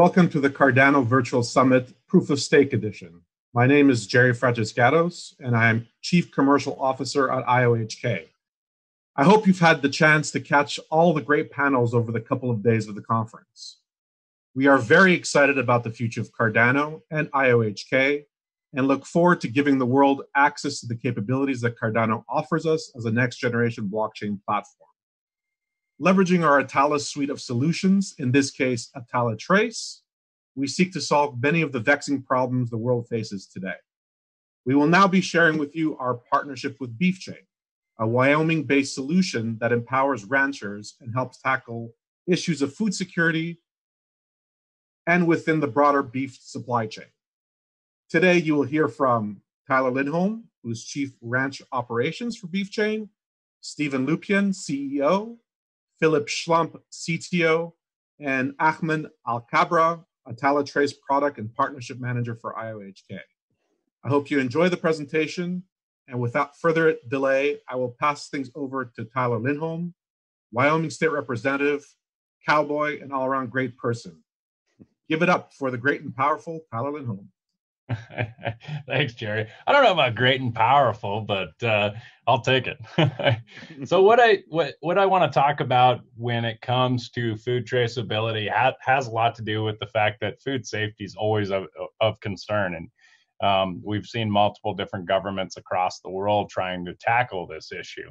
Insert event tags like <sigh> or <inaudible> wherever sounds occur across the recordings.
welcome to the Cardano Virtual Summit Proof of Stake Edition. My name is Jerry Fragiskatos, and I am Chief Commercial Officer at IOHK. I hope you've had the chance to catch all the great panels over the couple of days of the conference. We are very excited about the future of Cardano and IOHK and look forward to giving the world access to the capabilities that Cardano offers us as a next generation blockchain platform. Leveraging our Atala suite of solutions, in this case, Atala Trace, we seek to solve many of the vexing problems the world faces today. We will now be sharing with you our partnership with BeefChain, a Wyoming based solution that empowers ranchers and helps tackle issues of food security and within the broader beef supply chain. Today, you will hear from Tyler Lindholm, who's Chief Ranch Operations for BeefChain, Stephen Lupian, CEO, Philip Schlump, CTO, and Ahmed Alkabra, Atala Trace Product and Partnership Manager for IOHK. I hope you enjoy the presentation, and without further delay, I will pass things over to Tyler Lindholm, Wyoming State Representative, cowboy, and all-around great person. Give it up for the great and powerful Tyler Lindholm. <laughs> Thanks, Jerry. I don't know about great and powerful, but uh, I'll take it. <laughs> so what I what what I want to talk about when it comes to food traceability ha- has a lot to do with the fact that food safety is always of, of concern, and um, we've seen multiple different governments across the world trying to tackle this issue,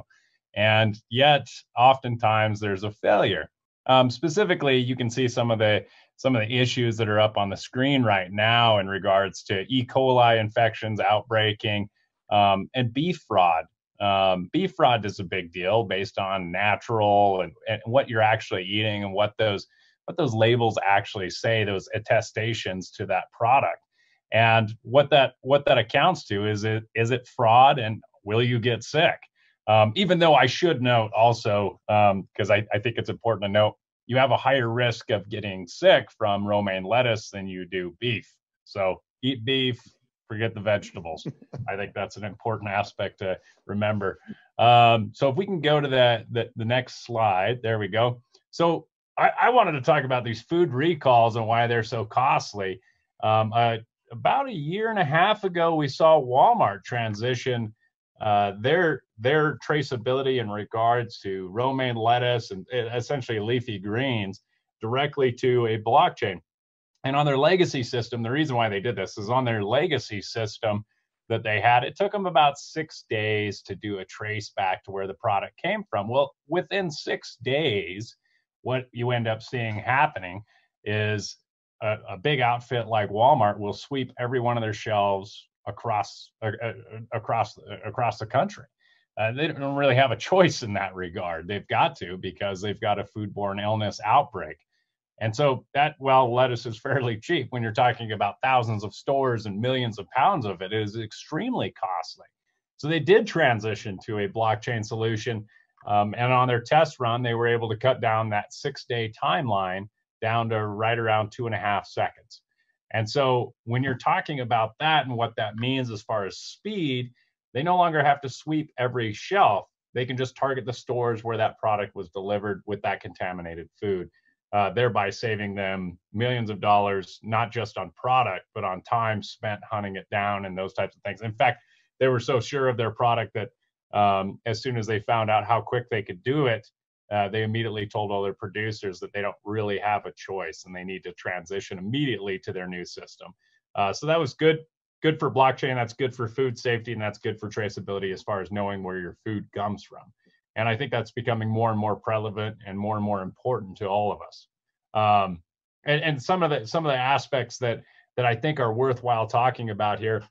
and yet oftentimes there's a failure. Um, specifically, you can see some of the some of the issues that are up on the screen right now in regards to E. coli infections outbreaking um, and beef fraud. Um, beef fraud is a big deal based on natural and, and, what you're actually eating and what those what those labels actually say, those attestations to that product. And what that what that accounts to is it is it fraud and will you get sick? Um, even though I should note also because um, I, I think it's important to note you have a higher risk of getting sick from romaine lettuce than you do beef. So eat beef, forget the vegetables. <laughs> I think that's an important aspect to remember. Um, so if we can go to the, the, the next slide, there we go. So I, I, wanted to talk about these food recalls and why they're so costly. Um, uh, about a year and a half ago, we saw Walmart transition uh, their their traceability in regards to romaine lettuce and eh, essentially leafy greens directly to a blockchain. And on their legacy system, the reason why they did this is on their legacy system that they had, it took them about six days to do a trace back to where the product came from. Well, within six days, what you end up seeing happening is a, a big outfit like Walmart will sweep every one of their shelves across uh, uh, across across the country. Uh, they don't really have a <laughs> choice in that regard. They've got to because they've got a foodborne illness outbreak. And so that well lettuce is fairly cheap when you're talking about thousands of stores and millions of pounds of it. It is extremely costly. So they did transition to a blockchain solution. Um, and on their test run, they were able to cut down that six day timeline down to right around two and a half seconds. And so when you're talking about that and what that means as far as speed, they no longer have to sweep every shelf. They can just target the stores where that product was delivered with that contaminated food, uh, thereby saving them millions of dollars, not just on product, but on time spent hunting it down and those types of things. In fact, they were so sure of their product that um, as soon as they found out how quick they could do it, uh, they immediately told all their producers that they don't really have a choice and they need to transition immediately to their new system. Uh, so that was good, good for blockchain. That's good for food safety, and that's good for traceability as far as knowing where your food comes from. And I think that's becoming more and more prevalent and more and more important to all of us. Um, and, and some of the some of the aspects that that I think are worthwhile talking about here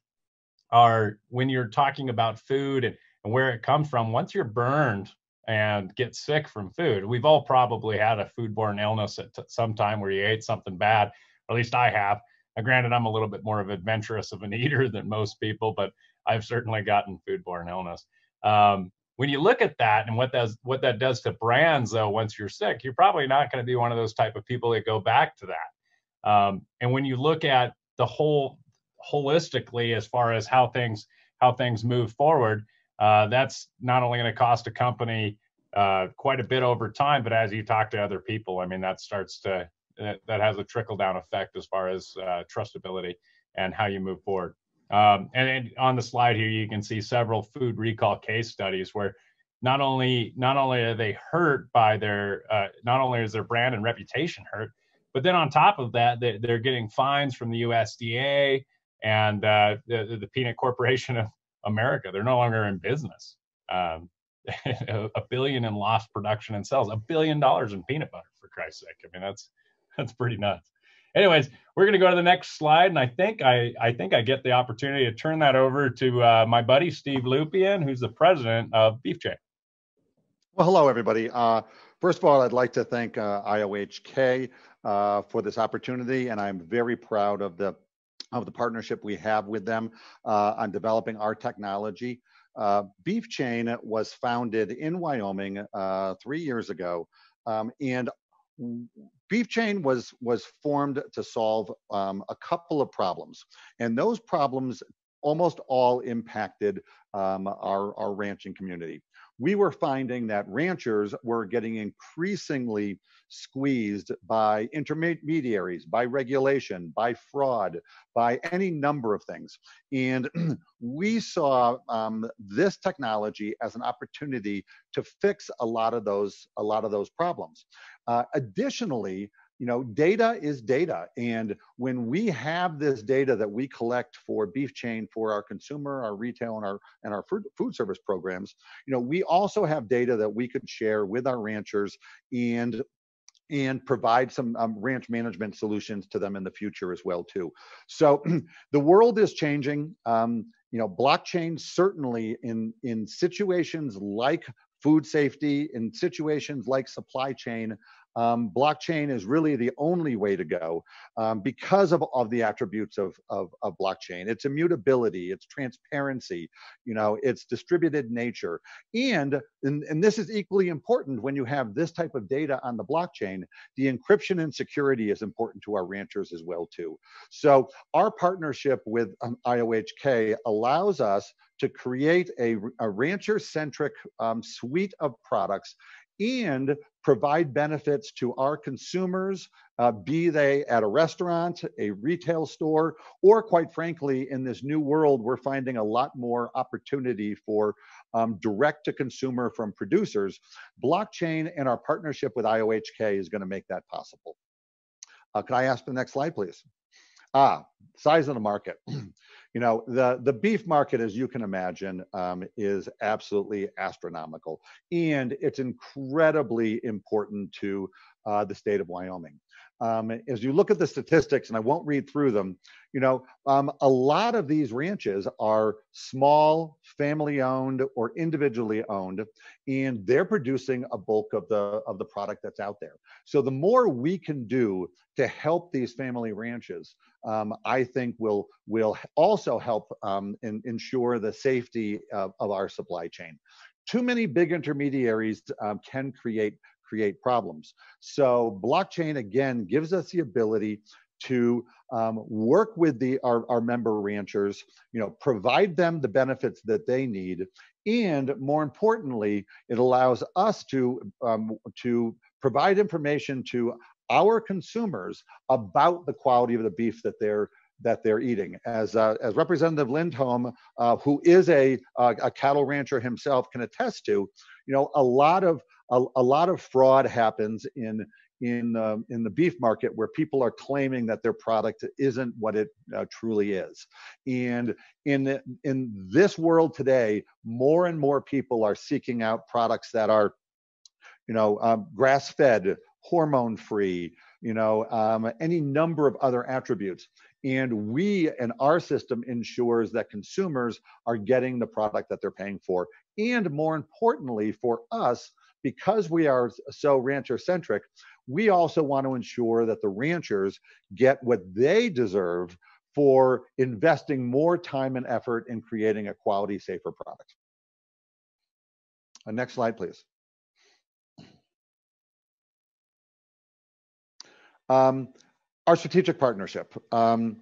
are when you're talking about food and, and where it comes from. Once you're burned and get sick from food. We've all probably had a foodborne illness at t- some time where you ate something bad, or at least I have. Now, granted, I'm a little bit more of adventurous of an <laughs> eater than most people, but I've certainly gotten foodborne illness. Um, when you look at that and what that what that does to brands, though, once you're sick, you're probably not going to be one of those type of people that go back to that. Um, and when you look at the whole holistically, as far as how things how things move forward, uh, that's not only going to cost a company uh, quite a bit over time, but as you talk to other people, I mean, that starts to that has a trickle down effect as far as uh, trustability and how you move forward. Um, and, and on the slide here, you can see several food recall case studies where not only not only are they hurt by their uh, not only is their brand and reputation hurt, but then on top of that, they, are getting fines from the USDA and uh, the, the, Peanut Corporation of America. They're no longer in business. Um, <laughs> a billion in lost production and sales, a billion dollars in peanut butter for Christ's sake. I mean, that's <laughs> that's pretty nuts. Anyways, we're going to go to the next slide, and I think I I think I get the opportunity to turn that over to uh, my buddy Steve Lupian, who's the president of Beef Chain. Well, hello everybody. Uh, first of all, I'd like to thank uh, IOHK uh, for this opportunity, and I'm very proud of the of the partnership we have with them uh, on developing our technology. Uh, Beef Chain was founded in Wyoming uh, three years ago, um, and Beef Chain was was formed to solve um, a couple of problems, and those problems almost all impacted um, our, our ranching community we were finding that ranchers were getting increasingly squeezed by intermediaries, by regulation, by fraud, by any number of things. And <clears throat> we saw um, this technology as an opportunity to fix a lot of those, a lot of those problems. Uh, additionally, you know, data is data. And when we have this data that we collect for beef chain for our consumer, our retail, and our and our food, food service programs, you know, we also have data that we could share with our ranchers and and provide some um, ranch management solutions to them in the future as well too. So <clears throat> the world is changing. Um, you know, blockchain certainly in in situations like food safety, in situations like supply chain, um, blockchain is really the only way to go um, because of, of the attributes of, of, of, blockchain. It's immutability, it's transparency, you know, it's distributed nature. And, and, and this is equally important when you have this type of data on the blockchain, the encryption and security is important to our ranchers as well too. So our partnership with um, IOHK allows us to create a, a rancher-centric um, suite of products and provide benefits to our consumers, uh, be they at a restaurant, a retail store, or quite frankly, in this new world, we're finding a lot more opportunity for um, direct to consumer from producers. Blockchain and our partnership with IOHK is going to make that possible. Uh, can I ask the next slide, please? Ah, size of the market. <clears throat> you know, the, the beef market, as you can imagine, um, is absolutely astronomical. And it's incredibly important to uh, the state of Wyoming. Um, as you look at the statistics, and I won't read through them, you know, um, a lot of these ranches are small, family owned, or individually owned, and they're producing a bulk of the of the product that's out there. So the more we can do to help these family ranches, um, I think will will also help um, in, ensure the safety of, of, our supply chain. Too many big intermediaries um, can create create problems. So blockchain again gives us the ability to um, work with the our, our member ranchers, you know, provide them the benefits that they need, and more importantly, it allows us to um, to provide information to our consumers about the quality of the beef that they're that they're eating. As uh, as Representative Lindholm, uh, who is a a cattle rancher himself, can attest to, you know, a lot of a, a lot of fraud happens in in uh, in the beef market where people are claiming that their product isn't what it uh, truly is. And in the, in this world today more and more people are seeking out products that are you know um, grass fed hormone free you know um, any number of other attributes. And we and our system ensures that consumers are getting the product that they're paying for. And more importantly for us because we are so rancher centric, we also want to ensure that the ranchers get what they deserve for investing more time and effort in creating a quality, safer product. Uh, next slide, please. Um, our strategic partnership, um,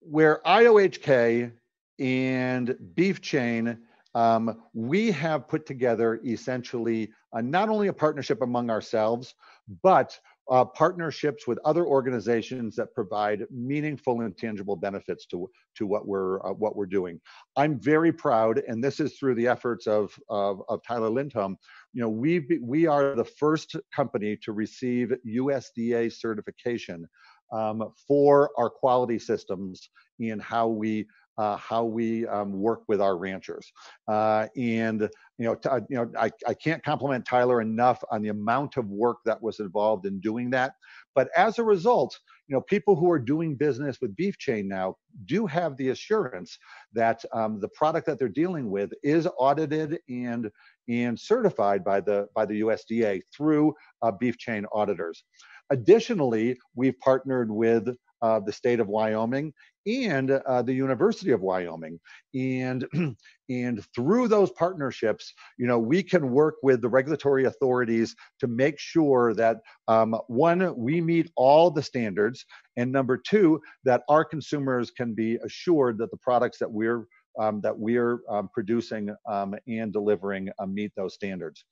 where IOHK and Beef Chain um, we have put together essentially uh, not only a partnership among ourselves, but uh, partnerships with other organizations that provide meaningful and tangible benefits to, to what we're uh, what we're doing. I'm very proud, and this is through the efforts of of, of Tyler Lindholm. You know, we we are the first company to receive USDA certification um, for our quality systems and how we uh, how we um, work with our ranchers. Uh, and you know, t- you know, I, I can't compliment Tyler enough on the amount of work that was involved in doing that. But as a result, you know, people who are doing business with Beef Chain now do have the assurance that um, the product that they're dealing with is audited and and certified by the by the USDA through uh, Beef Chain auditors. Additionally, we've partnered with uh, the state of Wyoming and uh, the University of Wyoming. And, <clears throat> and through those partnerships, you know, we can work with the regulatory authorities to make sure that um, one, we meet all the standards, and number two, that our consumers can be assured that the products that we're um, that we're um, producing um, and delivering uh, meet those standards.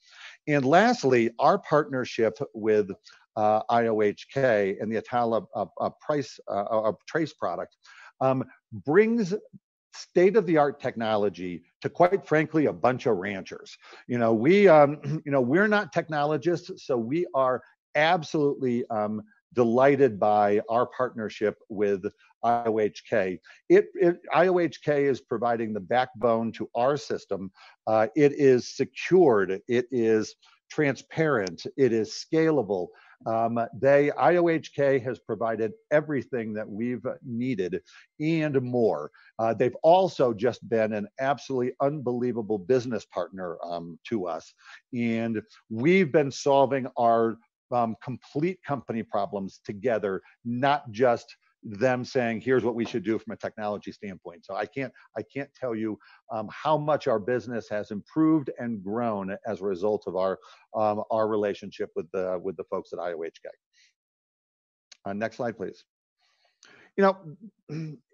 And lastly, our partnership with uh, IOHK and the Atala uh, uh, price uh, trace product um, brings state of the art technology to quite frankly a bunch of ranchers you know we um, <clears throat> you know we're not technologists so we are absolutely um, delighted by our partnership with IOHK. It, it, IOHK is providing the backbone to our system. Uh, it is secured. It is transparent. It is scalable. Um, they IOHK has provided everything that we've needed and more. Uh, they've also just been an absolutely unbelievable business partner um, to us, and we've been solving our um, complete company problems together, not just them saying here's what we should do from a technology standpoint. So i can't i can't tell you um, how much our business has improved and grown as a result of our um, our relationship with the with the folks at iohk uh, next slide please. You know <clears throat>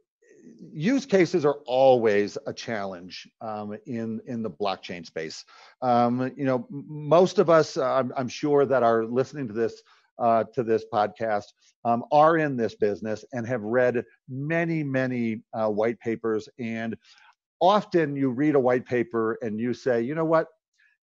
use cases are always a challenge um, in in the blockchain space. Um, you know, most of us, uh, I'm, I'm, sure, that are listening to this uh, to this podcast um, are in this business and have read many, many uh, white papers. And often you read a white paper and you say, you know what?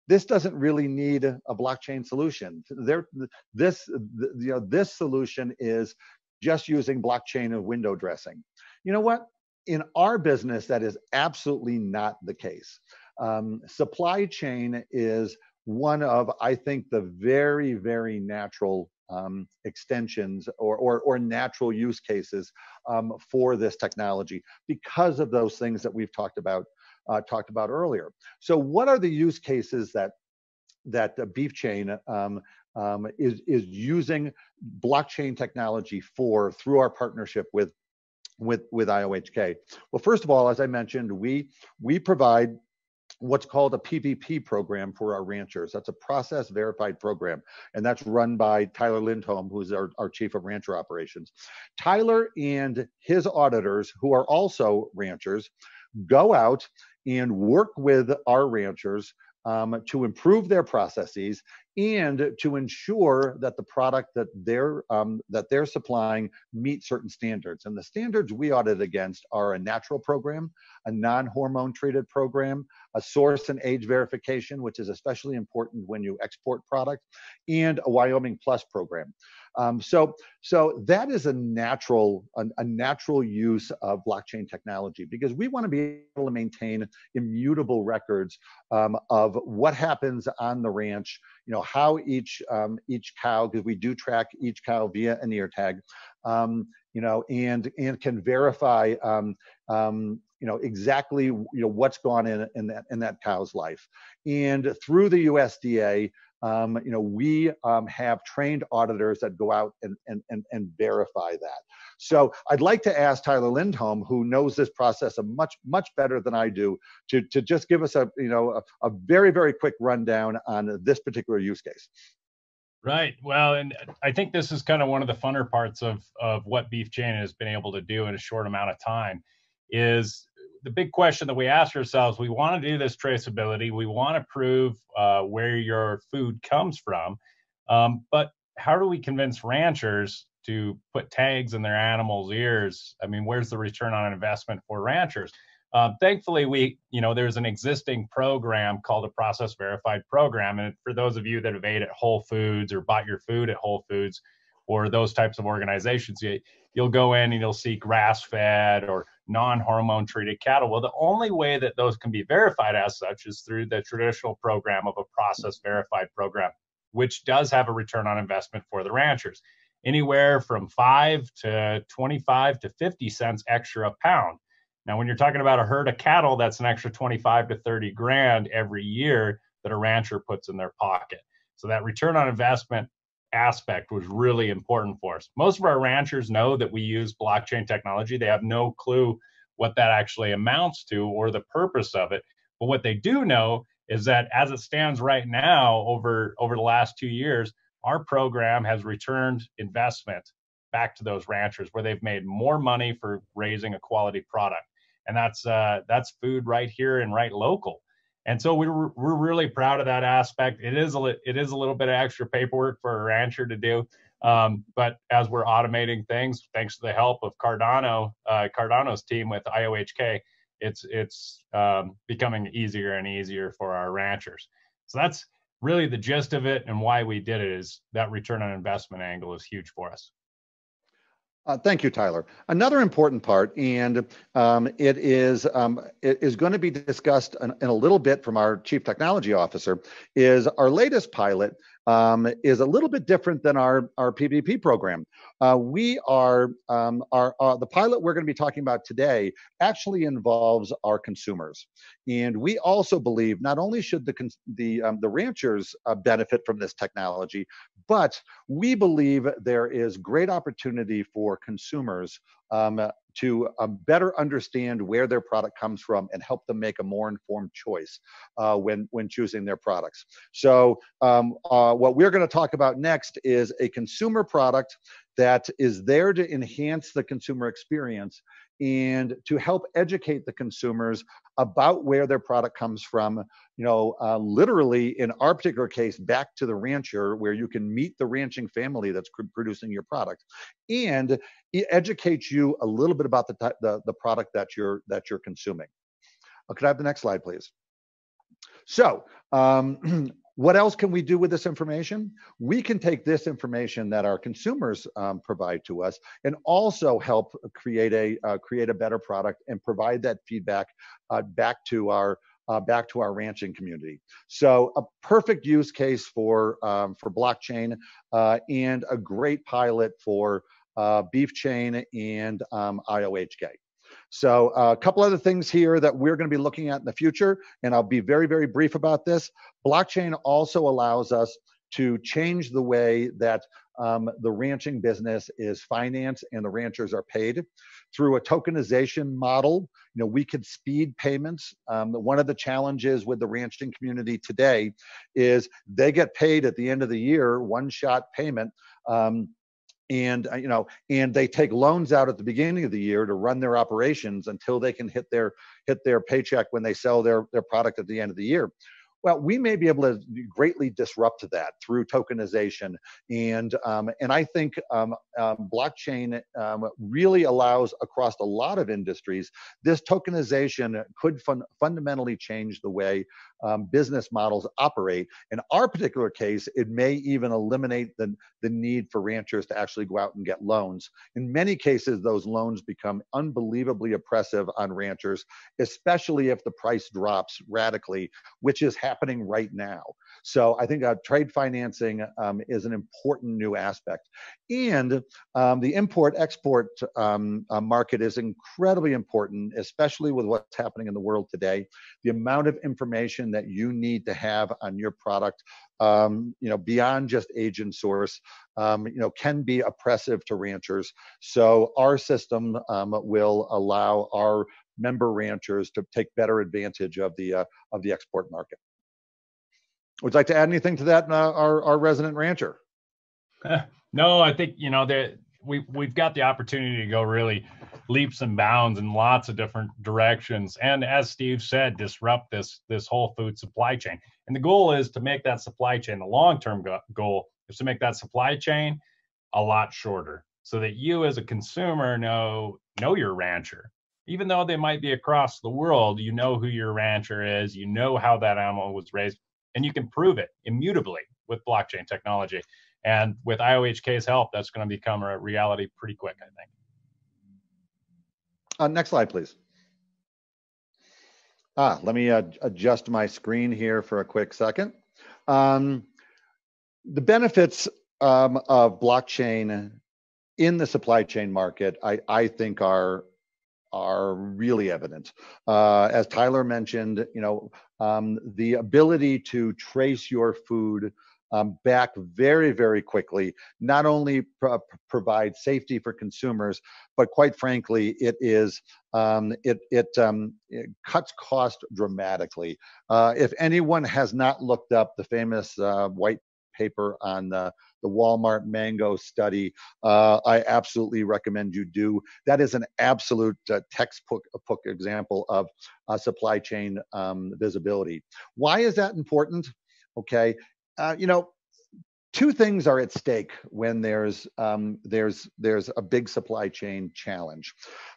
This doesn't really need a blockchain solution. There, this, you know, this solution is just using blockchain and window dressing. You know what? In our business, that is absolutely not the case. Um, supply chain is one of, I think, the very, very natural um, extensions or, or, or, natural use cases um, for this technology because of those things that we've talked about uh, talked about earlier. So, what are the use cases that that Beef Chain um, um, is is using blockchain technology for through our partnership with with with IOHK? Well, first of all, as I mentioned, we we provide what's called a PVP program for our ranchers. That's a process verified program, and that's run by Tyler Lindholm, who's our, our chief of rancher operations. Tyler and his auditors, who are also ranchers, go out and work with our ranchers um, to improve their processes and to ensure that the product that they're um, that they're supplying meet certain standards. And the standards we audit against are a natural program, a non-hormone treated program, a source and age verification, which is especially important when you export product, and a Wyoming Plus program. Um, so, so that is a natural, a, a, natural use of blockchain technology because we want to be able to maintain immutable records um, of what happens on the ranch. You know how each um, each cow, because we do track each cow via an ear tag. Um, you know, and and can verify um, um, you know exactly you know what's gone in in that in that cow's life and through the usda um, you know, we um, have trained auditors that go out and, and, and, and, verify that. So I'd like to ask Tyler Lindholm, who knows this process a much, much better than I do, to, to just give us a, you know, a, a very, very quick rundown on this particular use case. Right. Well, and I think this is kind of one of the funner parts of, of what Beef Chain has been able to do in a short amount of time is the big question that we ask ourselves we want to do this traceability we want to prove uh, where your food comes from um, but how do we convince ranchers to put tags in their animals' ears? I mean, where's the return on investment for ranchers? Uh, thankfully, we, you know, there's an existing program called a process verified program. And for those of you that have ate at Whole Foods or bought your food at Whole Foods or those types of organizations, you, you'll go in and you'll see grass fed or non hormone treated cattle. Well, the only way that those can be verified as such is through the traditional program of a process verified program, which does have a return on investment for the ranchers anywhere from five to 25 to 50 cents extra a pound. Now, when you're talking about a herd of cattle, that's an extra 25 to 30 grand every year that a rancher puts in their pocket. So that return on investment aspect was really important for us. Most of our ranchers know that we use blockchain technology. They have no clue what that actually amounts to or the purpose of it. But what they do know is that as it stands right now over over the last 2 years, our program has returned investment back to those ranchers where they've made more money for raising a quality product and that's uh, that's food right here and right local. And so we're we're really proud of that aspect. It is a it is a little bit of extra paperwork for a rancher to do, um, but as we're automating things, thanks to the help of Cardano uh, Cardano's team with IOHK, it's it's um, becoming easier and easier for our ranchers. So that's really the gist of it, and why we did it is that return on investment angle is huge for us. Uh, thank you, Tyler. Another important part, and um, it is um, it is going to be discussed in, in, a little bit from our chief technology officer, is our latest pilot um, is a little bit different than our our PVP program. Uh, we are um, our, uh, the pilot we're going to be talking about today actually involves our consumers, and we also believe not only should the the um, the ranchers uh, benefit from this technology, but we believe there is great opportunity for consumers um, to um, better understand where their product comes from and help them make a more informed choice uh, when when choosing their products. So um, uh, what we're going to talk about next is a consumer product that is there to enhance the consumer experience and to help educate the consumers about where their product comes from you know uh, literally in our particular case back to the rancher where you can meet the ranching family that's producing your product and educate you a little bit about the, the, the product that you're that you're consuming. Uh, could i have the next slide please? So um, <clears throat> What else can we do with this information? We can take this information that our consumers um, provide to us and also help create a uh, create a better product and provide that feedback uh, back to our uh, back to our ranching community. So a perfect use case for um, for blockchain uh, and a great pilot for uh, beef chain and um, IOHK. So uh, a couple other things here that we're going to be looking at in the future, and I'll be very, very brief about this. Blockchain also allows us to change the way that um, the ranching business is financed and the ranchers are paid through a tokenization model. You know, we could speed payments. Um, one of the challenges with the ranching community today is they get paid at the end of the year, one shot payment. Um, and uh, you know and they take loans out at the beginning of the year to run their operations until they can hit their hit their paycheck when they sell their their product at the end of the year. Well, we may be able to greatly disrupt that through tokenization, and um, and I think um, um, blockchain um, really allows across a lot of industries this tokenization could fun- fundamentally change the way um, business models operate. In our particular case, it may even eliminate the the need for ranchers to actually go out and get loans. In many cases, those loans become unbelievably oppressive on ranchers, especially if the price drops radically, which is happening happening right now. So I think uh, trade financing um, is an important new aspect. And um, the import export um, uh, market is incredibly important, especially with what's happening in the world today. The amount of information that you need to have on your product, um, you know, beyond just agent source, um, you know, can be oppressive to ranchers. So our system um, will allow our member ranchers to take better advantage of the uh, of the export market. Would you like to add anything to that, uh, our, our resident rancher? <laughs> no, I think, you know, that we, we've got the opportunity to go really leaps and bounds in lots of different directions. And as Steve said, disrupt this, this whole food supply chain. And the goal is to make that supply chain, the long-term goal is to make that supply chain a lot shorter so that you as a consumer know know your rancher even though they might be across the world you know who your rancher is you know how that animal was raised and you can prove it immutably with blockchain technology. And with iohk's help that's going to become a reality pretty quick i think. Uh, next slide please. Ah let me uh, adjust my screen here for a quick second. Um, the benefits um, of blockchain in the supply chain market, I, I think are are really evident. Uh, as Tyler mentioned, you know, um, the ability to trace your food um, back very, very quickly not only pro- provide safety for consumers, but quite frankly, it is um, it it, um, it, cuts cost dramatically. Uh, if anyone has not looked up the famous uh, white paper on the, the Walmart Mango study, uh, I absolutely recommend you do. That is an absolute uh, textbook example of uh, supply chain um, visibility. Why is that important? Okay, uh, you know, two things are at stake when there's um, there's there's a big supply chain challenge.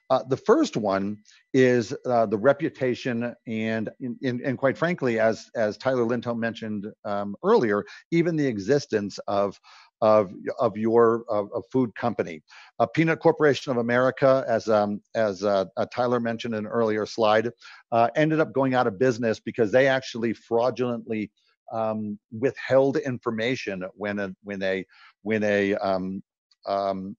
Uh, the first one is uh, the reputation and, and, and quite frankly, as as Tyler Lindholm mentioned um, earlier, even the existence of of of your of, of food company. Uh, Peanut Corporation of America, as um, as uh, uh, Tyler mentioned in an earlier slide, uh, ended up going out of business because they actually fraudulently um, withheld information when a when a when a um, um,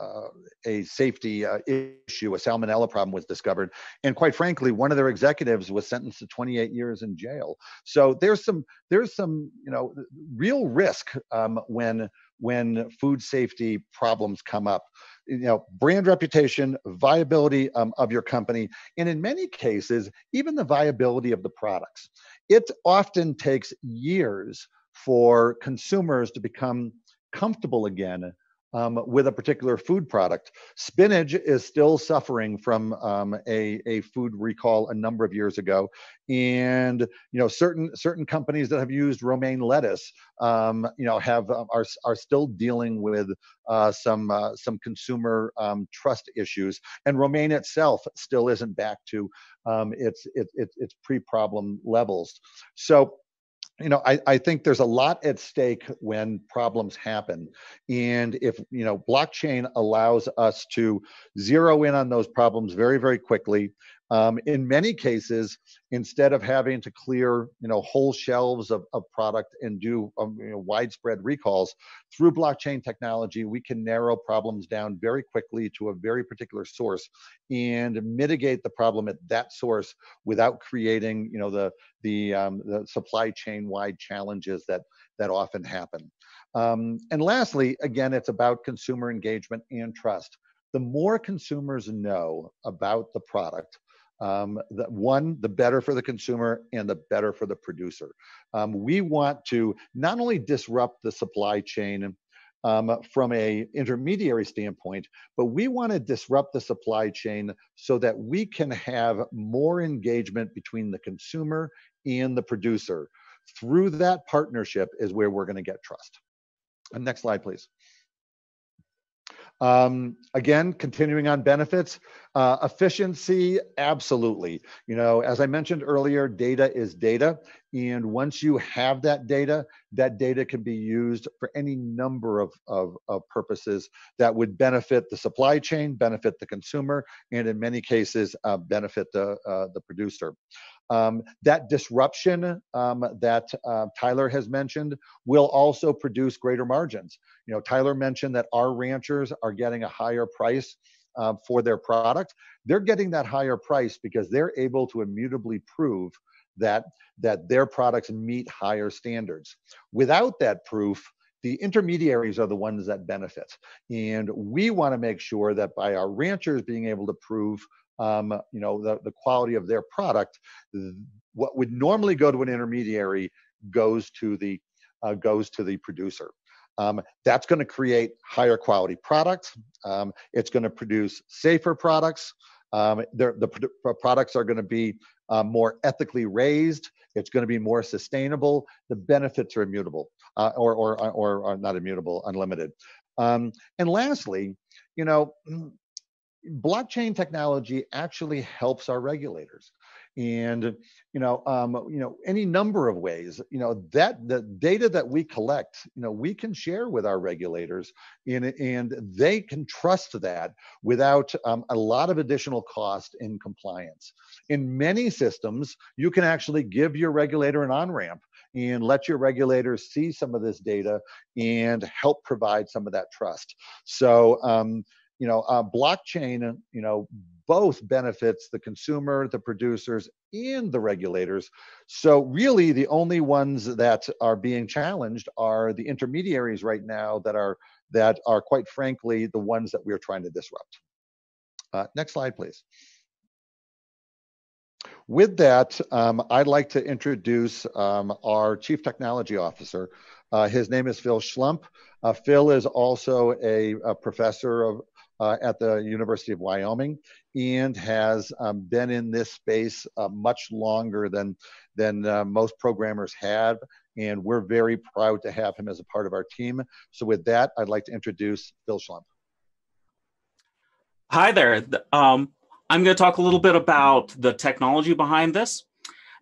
uh, a safety uh, issue, a salmonella problem was discovered, and quite frankly, one of their executives was sentenced to 28 years in jail. So there's some there's some you know real risk um, when when food safety problems come up. You know, brand reputation, viability um, of your company, and in many cases, even the viability of the products. It often takes years for consumers to become comfortable again um, with a particular food product. Spinach is still suffering from um, a, a food recall a number of years ago, and you know certain certain companies that have used romaine lettuce, um, you know, have um, are are still dealing with uh, some uh, some consumer um, trust issues, and romaine itself still isn't back to um, its its its pre-problem levels. So you know I, I think there's a lot at stake when problems happen. And if you know blockchain allows us to zero in on those problems very very quickly um, in many cases, instead of having to clear, you know, whole shelves of, of product and do um, you know, widespread recalls, through blockchain technology, we can narrow problems down very quickly to a very particular source and mitigate the problem at that source without creating, you know, the the, um, the supply chain wide challenges that that often happen. Um, and lastly, again, it's about consumer engagement and trust the more consumers know about the product, um, the, one, the better for the consumer and the better for the producer. Um, we want to not only disrupt the supply chain um, from a intermediary standpoint, but we want to disrupt the supply chain so that we can have more engagement between the consumer and the producer. Through that partnership is where we're going to get trust. And next slide, please. Um, again, continuing on benefits, uh, efficiency, absolutely. You know, as I mentioned earlier, data is data. And once you have that data, that data can be used for any number of, of, of purposes that would benefit the supply chain, benefit the consumer, and in many cases, uh, benefit the, uh, the producer. Um, that disruption um, that uh, Tyler has mentioned will also produce greater margins. You know, Tyler mentioned that our ranchers are getting a higher price uh, for their product. They're getting that higher price because they're able to immutably prove that that their products meet higher standards. Without that proof, the intermediaries are the ones that benefit. And we want to make sure that by our ranchers being able to prove um, you know, the, the quality of their product, what would normally go to an intermediary goes to the uh, goes to the producer. Um, that's going to create higher quality products. Um, it's going to produce safer products. Um, the products are going to be uh, more ethically raised. It's going to be more sustainable. The benefits are immutable, uh, or, or, or, or, not immutable, unlimited. Um, and lastly, you know, blockchain technology actually helps our regulators. And you know um, you know any number of ways you know that the data that we collect you know we can share with our regulators in, and they can trust that without um, a lot of additional cost in compliance. In many systems you can actually give your regulator an on-ramp and let your regulators see some of this data and help provide some of that trust. So um, you know, uh, blockchain, you know, both benefits the consumer, the producers, and the regulators. So really, the only ones that are being challenged are the intermediaries right now that are that are quite frankly the ones that we're trying to disrupt. Uh, next slide, please. With that, um, I'd like to introduce um, our Chief Technology Officer. Uh, his name is Phil Schlump. Uh, Phil is also a, a professor of, uh, at the University of Wyoming and has um, been in this space uh, much longer than, than uh, most programmers have. And we're very proud to have him as a part of our team. So, with that, I'd like to introduce Phil Schlump. Hi there. Um, I'm going to talk a little bit about the technology behind this.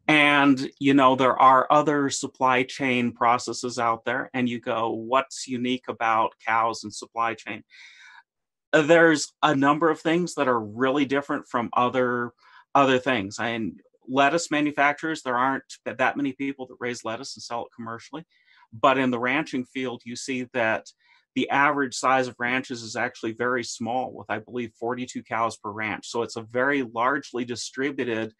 And, you know, there are other supply chain processes out there, and you go, what's unique about cows and supply chain? Uh, there's a number of things that are really different from other other things. And lettuce manufacturers, there aren't that many people that raise lettuce and sell it commercially. But in the ranching field, you see that the average size of ranches is actually very small, with I believe 42 cows per ranch. So it's a very largely distributed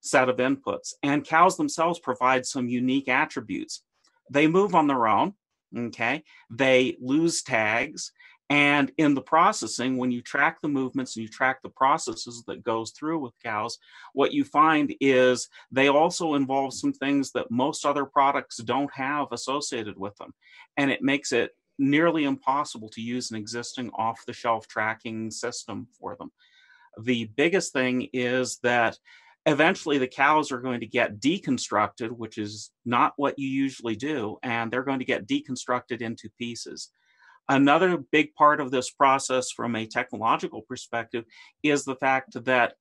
set of inputs. And cows themselves provide some unique attributes. They move on their own, okay? They lose tags and in the processing, when you track the movements and you track the processes that goes through with cows, what you find is they also involve some things that most other products don't have associated with them. And it makes it nearly impossible to use an existing off the shelf tracking system for them. The biggest thing is that eventually the cows are going to get deconstructed, which is not what you usually do, and they're going to get deconstructed into pieces. Another big part of this process from a technological perspective is the fact that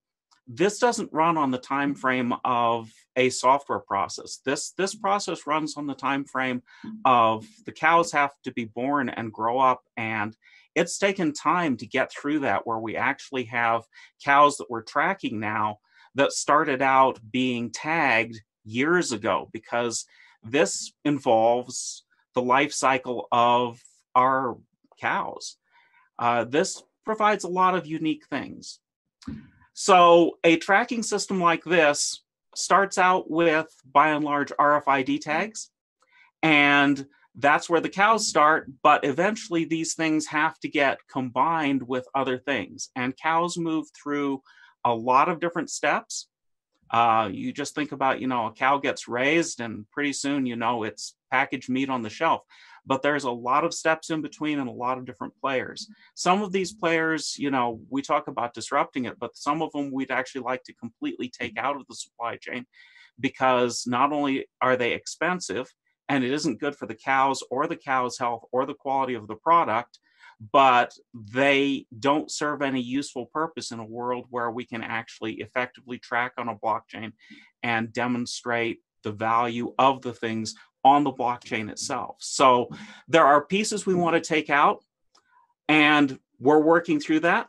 this doesn't run on the time frame of a software process. This this process runs on the time frame of the cows have to be born and grow up and it's taken time to get through that where we actually have cows that we're tracking now that started out being tagged years ago because this involves the life cycle of our cows. Uh, this provides a lot of unique things. So, a tracking system like this starts out with, by and large, RFID tags. And that's where the cows start. But eventually, these things have to get combined with other things. And cows move through a lot of different steps. Uh, you just think about, you know, a cow gets raised, and pretty soon, you know, it's packaged meat on the shelf but there's a lot of steps in between and a lot of different players. Some of these players, you know, we talk about disrupting it, but some of them we'd actually like to completely take out of the supply chain because not only are they expensive and it isn't good for the cows or the cow's health or the quality of the product, but they don't serve any useful purpose in a world where we can actually effectively track on a blockchain and demonstrate the value of the things on the blockchain itself. So there are pieces we want to take out, and we're working through that.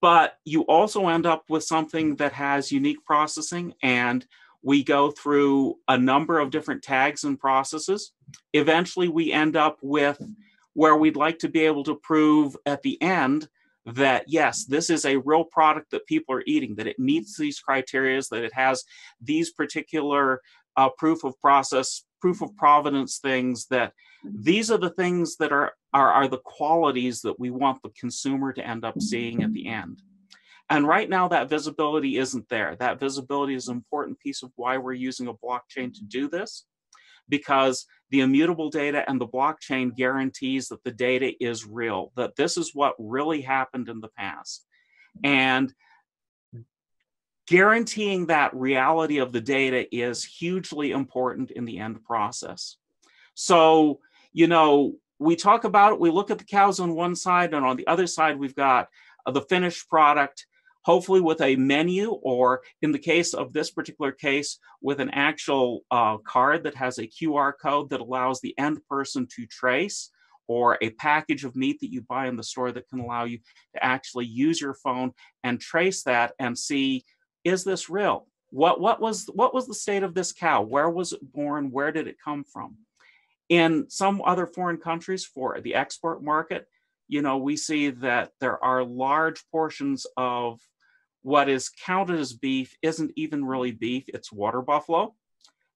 But you also end up with something that has unique processing, and we go through a number of different tags and processes. Eventually, we end up with where we'd like to be able to prove at the end that yes, this is a real product that people are eating, that it meets these criteria, that it has these particular uh, proof of process proof of provenance things that these are the things that are, are are the qualities that we want the consumer to end up seeing at the mm-hmm. end. And right now that visibility isn't there. That visibility is an important piece of why we're using a blockchain to do this because the immutable data and the blockchain guarantees that the data is real that this is what really happened in the past. And guaranteeing that reality of the data is hugely important in the end process. So, you know, we talk about it, we look at the cows on one side, and on the other side, we've got uh, the finished product, hopefully with a menu, or in the case of this particular case, with an actual uh, card that has a QR code that allows the end person to trace, or a package of meat that you buy in the store that can allow you to actually use your phone and trace that and see is this real? What what was what was the state of this cow? Where was it born? Where did it come from? In some other foreign countries for the export market, you know, we see that there are large portions of what is counted as beef isn't even really beef, it's water buffalo.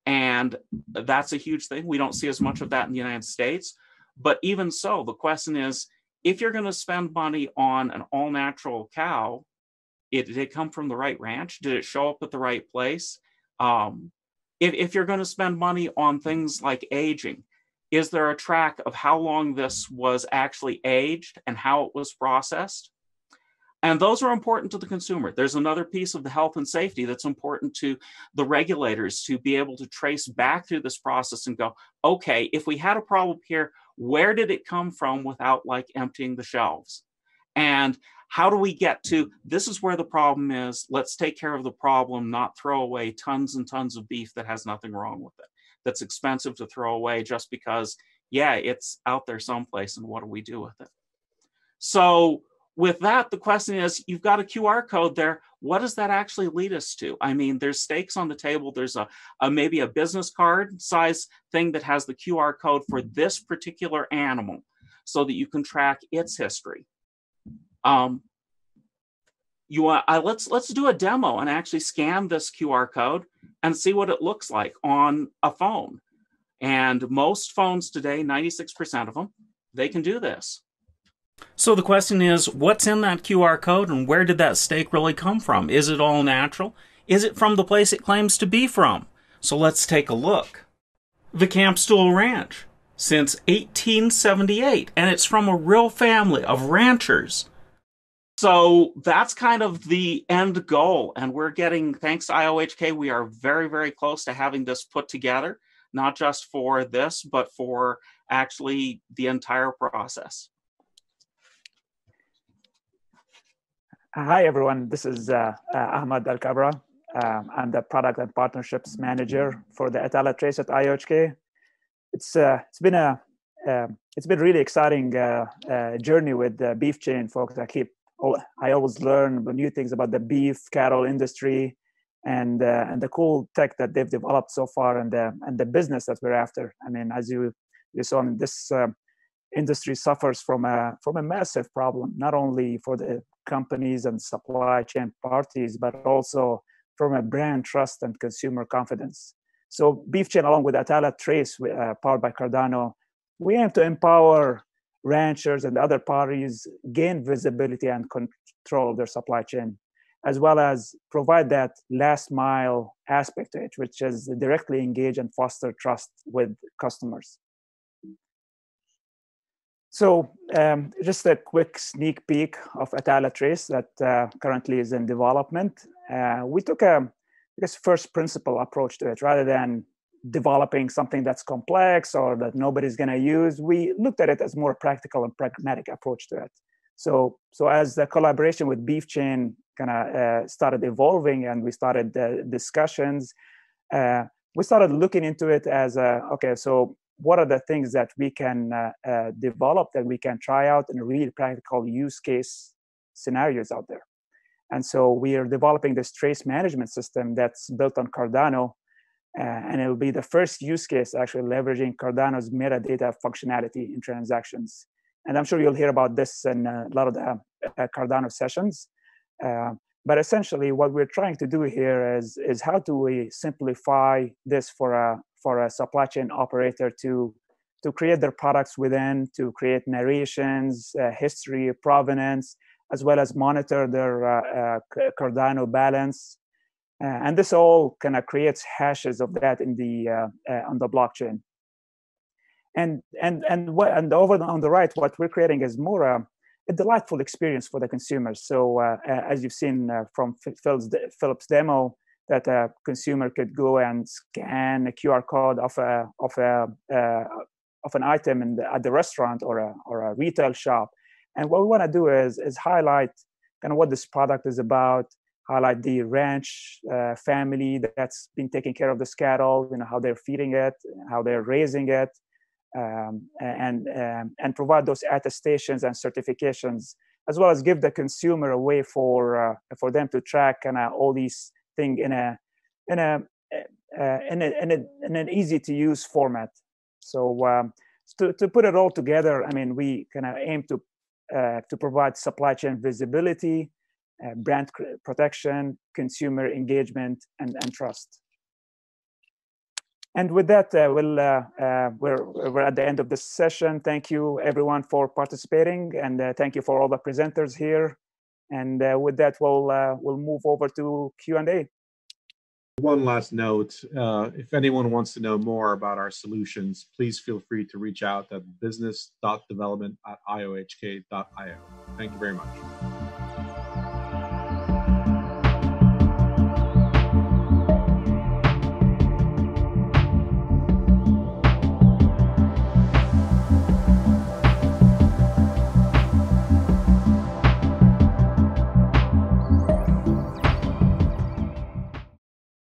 And that's a huge thing. We don't see as much of that in the United States. But even so, the question is if you're going to spend money on an all natural cow, it, did it come from the right ranch? Did it show up at the right place? Um, if, if you're going to spend money on things like aging, is there a track of how long this was actually aged and how it was processed? And those are important to the consumer. There's another piece of the health and safety that's important to the regulators to be able to trace back through this process and go, okay, if we had a problem here, where did it come from without like emptying the shelves? And how do we get to this is where the problem is? Let's take care of the problem, not throw away tons and tons of beef that has nothing wrong with it that's expensive to throw away just because, yeah, it's out there someplace and what do we do with it? So, with that, the question is you've got a QR code there. What does that actually lead us to? I mean, there's steaks on the table. There's a, a maybe a business card size thing that has the QR code for this particular animal so that you can track its history. Um, you want uh, let's let's do a demo and actually scan this QR code and see what it looks like on a phone. And most phones today, 96% of them, they can do this. So the question is, what's in that QR code and where did that steak really come from? Is it all natural? Is it from the place it claims to be from? So let's take a look. The Campstool Ranch, since 1878, and it's from a real family of ranchers so that's kind of the end goal. And we're getting, thanks to IOHK, we are very, very close to having this put together, not just for this, but for actually the entire process. Hi, everyone. This is uh, uh, Ahmad Al Kabra. Um, I'm the product and partnerships manager for the Atala Trace at IOHK. It's uh, it's been a uh, it's been really exciting uh, uh, journey with the Beefchain folks. I keep I always learn new things about the beef cattle industry and uh, and the cool tech that they've developed so far and the and the business that we're after. I mean, as you you saw, this uh, industry suffers from a from a massive problem, not only for the companies and supply chain parties, but also from a brand trust and consumer confidence. So, Beefchain, along with Atala Trace, uh, powered by Cardano, we aim to empower ranchers and other parties gain visibility and control of their supply chain, as well as provide that last mile aspect to it, which is directly engage and foster trust with customers. So, um, just a quick sneak peek of Atala Trace that uh, currently is in development. Uh, we took a, I guess, first principle approach to it rather than developing something that's complex or that nobody's going to use we looked at it as more practical and pragmatic approach to it. So so as the collaboration with Beefchain kind of uh, started evolving and we started the discussions uh, we started looking into it as okay so what are the things that we can uh, uh develop that we can try out in real practical use case scenarios out there? And so we are developing this trace management system that's built on cardano uh, and it'll be the first use case actually leveraging Cardano's metadata functionality in transactions. And I'm sure you'll hear about this in a lot of the uh, Cardano sessions. Uh, but essentially, what we're trying to do here is, is how do we simplify this for a, for a supply chain operator to, to create their products within, to create narrations, uh, history, provenance, as well as monitor their uh, uh, Cardano balance uh, and this all kind of creates hashes of that in the uh, uh, on the blockchain. And and and what and over on the right, what we're creating is more a delightful experience for the consumers. So uh, as you've seen uh, from Phil's, Philip's demo, that a consumer could go and scan a QR code of a of a uh, of an item in the, at the restaurant or a or a retail shop. And what we want to do is is highlight kind of what this product is about, highlight the ranch uh, family that's been taking care of this cattle, you know how they're feeding it, how they're raising it, um, and um, and provide those attestations and certifications, as well as give the consumer a way for uh, for them to track kind of all these things in a in a uh, in, a, in, a, in an easy to use format. So um, to, to put it all together, I mean, we kind of aim to uh, to provide supply chain visibility, uh, brand protection, consumer engagement, and, and trust. And with that, uh, we'll, uh, uh, we're, we're at the end of this session. Thank you everyone for participating and uh, thank you for all the presenters here. And uh, with that, we'll, we'll move over to Q&A. One last note, if anyone wants to know more about our solutions, please feel free to reach out at business.development at iohk.io. Thank you very much.